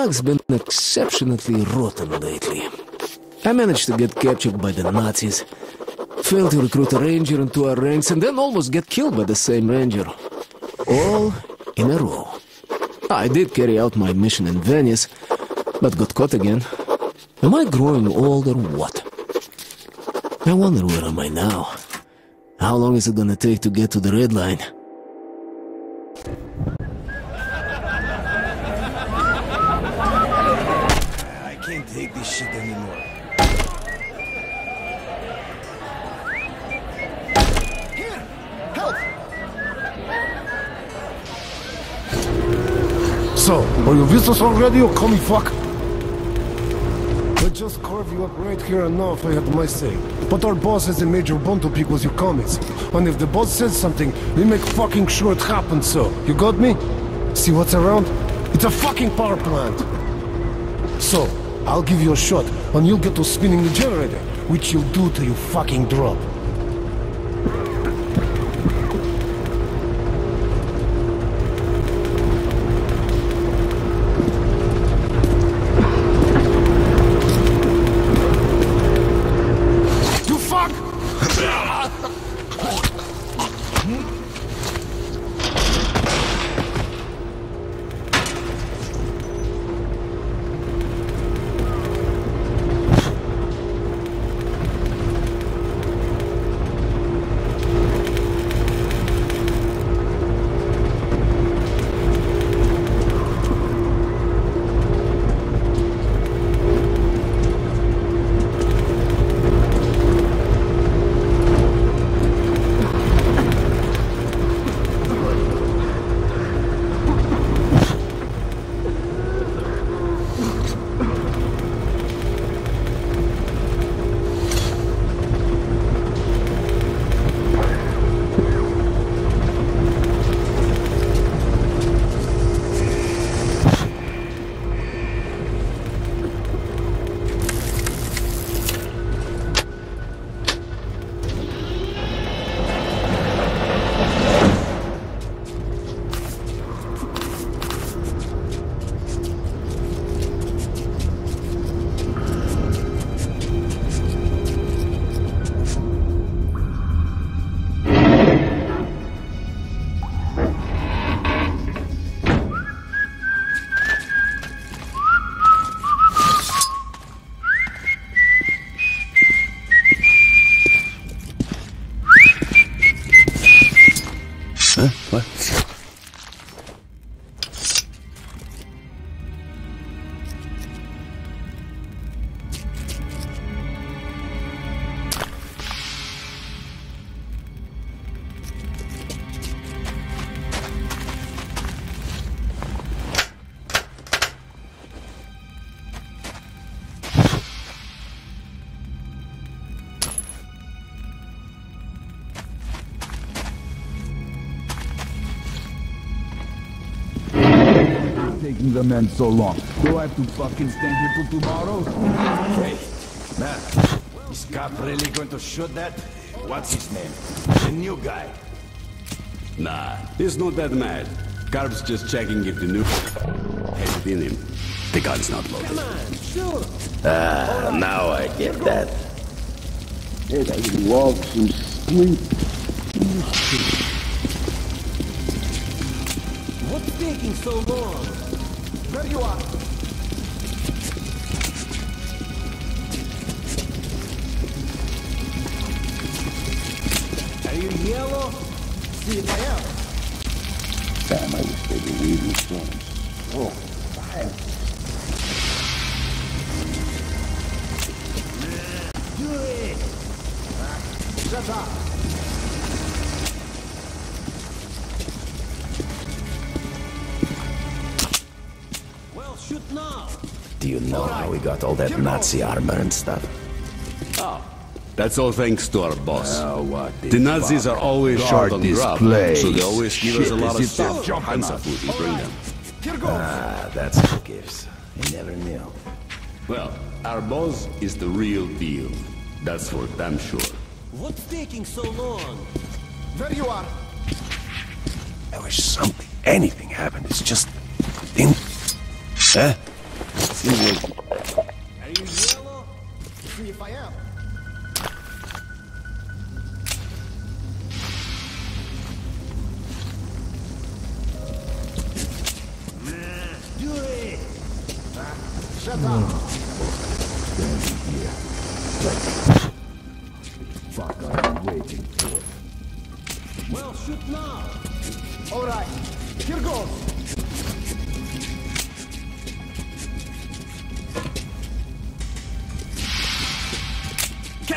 Luck's been exceptionally rotten lately. I managed to get captured by the Nazis, failed to recruit a ranger into our ranks, and then almost get killed by the same ranger. All in a row. I did carry out my mission in Venice, but got caught again. Am I growing old or what? I wonder where am I now? How long is it gonna take to get to the red line? Take this shit anymore. Here! Help! So, are you with us already, you commie fuck? I just carve you up right here and now if I had my say. But our boss has a major bone to pick with you commies. And if the boss says something, we make fucking sure it happens so. You got me? See what's around? It's a fucking power plant. So, I'll give you a shot, and you'll get to spinning the generator, which you'll do till you fucking drop. Taking the men so long? Do I have to fucking stand here till tomorrow? Hey, man, is Cap really going to shoot that? What's his name? The new guy. Nah, he's not that mad. Carb's just checking if the new has it in him. The gun's not loaded. Ah, now I get that. Hey, I can walk some sleep. What's taking so long? There you are. Are you yellow? See if I am. Damn, I wish they were reading songs. Oh, fire. Do it! Ah, shut up! You know how we got all that Nazi armor and stuff? That's all thanks to our boss. Oh, what the Nazis are always short on this grub, place. so they always give us a Shit, lot of is it stuff. tough jumping Hansa us? food we bring them. Here goes! Ah, that's how it gives. You never knew. Well, our boss is the real deal. That's for damn sure. What's taking so long? There you are! I wish something, anything happened. It's just... In... Huh? Seems like See if I am. Shut up.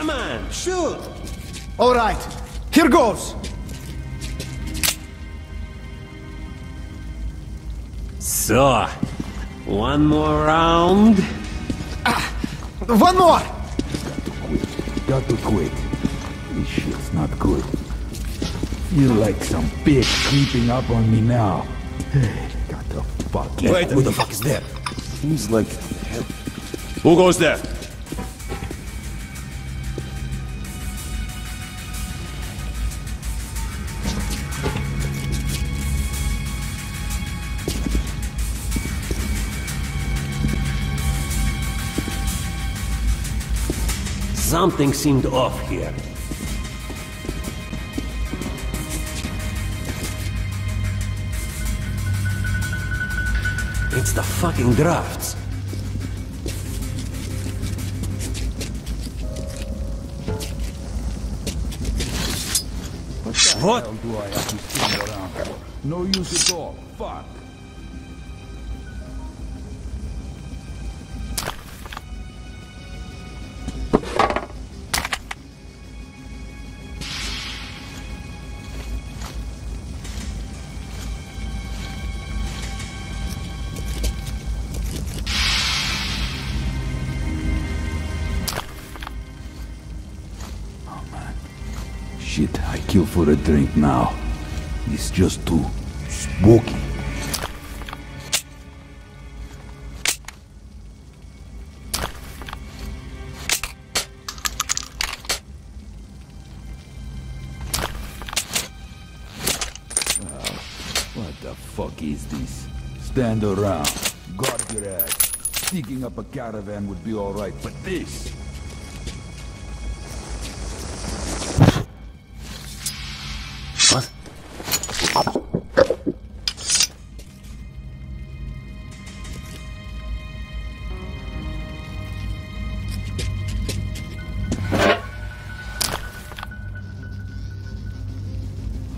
Come on, shoot! All right. Here goes. So, one more round. Ah, One more. Got to quit. This shit's not good. Feel like some bitch creeping up on me now. Got to fuck Wait, who the fuck is that? Seems like Who goes there? Something seemed off here. It's the fucking drafts. What? hell do I have to stand around for? No use at all. Fuck. I kill for a drink now. It's just too spooky. What the fuck is this? Stand around. Guard your ass. Sneaking up a caravan would be alright, but this...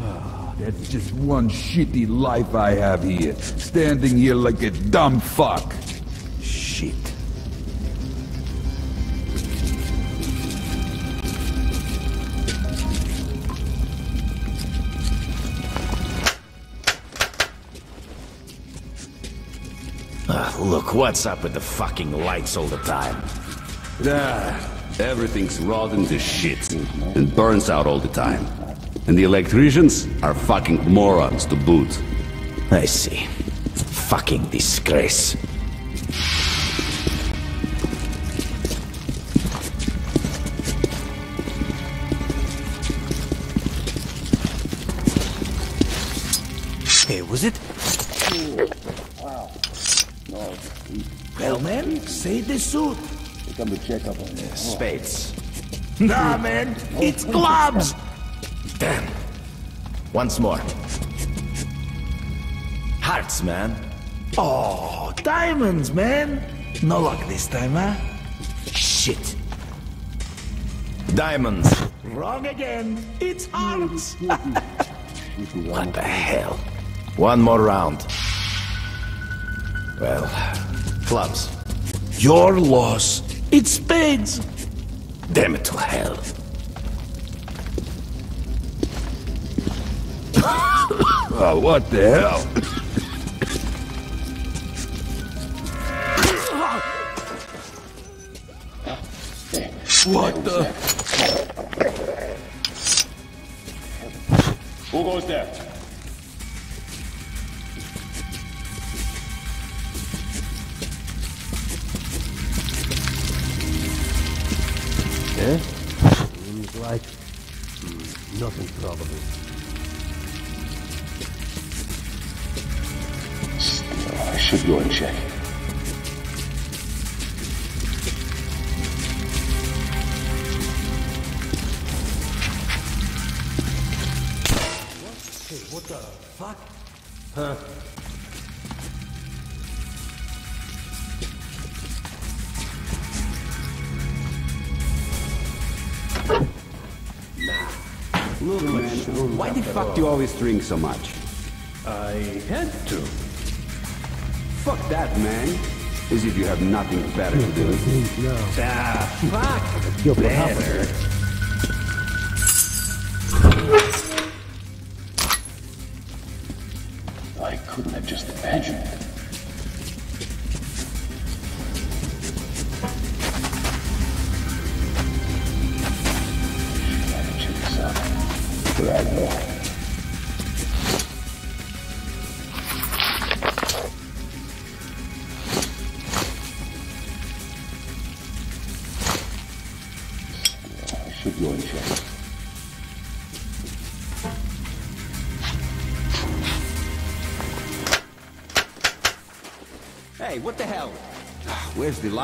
Ah, that's just one shitty life I have here. Standing here like a dumb fuck. Shit. Look, what's up with the fucking lights all the time? Ah, everything's rotten to shit and burns out all the time. And the electricians are fucking morons to boot. I see. Fucking disgrace. Hey, was it? Well, man, say the suit. Spades. Oh. Nah, man, it's gloves. Damn. Once more. Hearts, man. Oh, diamonds, man. No luck this time, huh? Shit. Diamonds. Wrong again. It's hearts. What the hell? One more round. Well, clubs. Your loss. It's spades. Damn it to hell. Oh, what the hell? what the? Who goes there? Like, mm, nothing probable. Still, I should go and check. What? Hey, what the fuck? Huh? Look, man, why the fuck do you always drink so much? I had to. Fuck that, man. As if you have nothing better to do. Ah, fuck. You're Better. Hey, what the hell? Where's the light?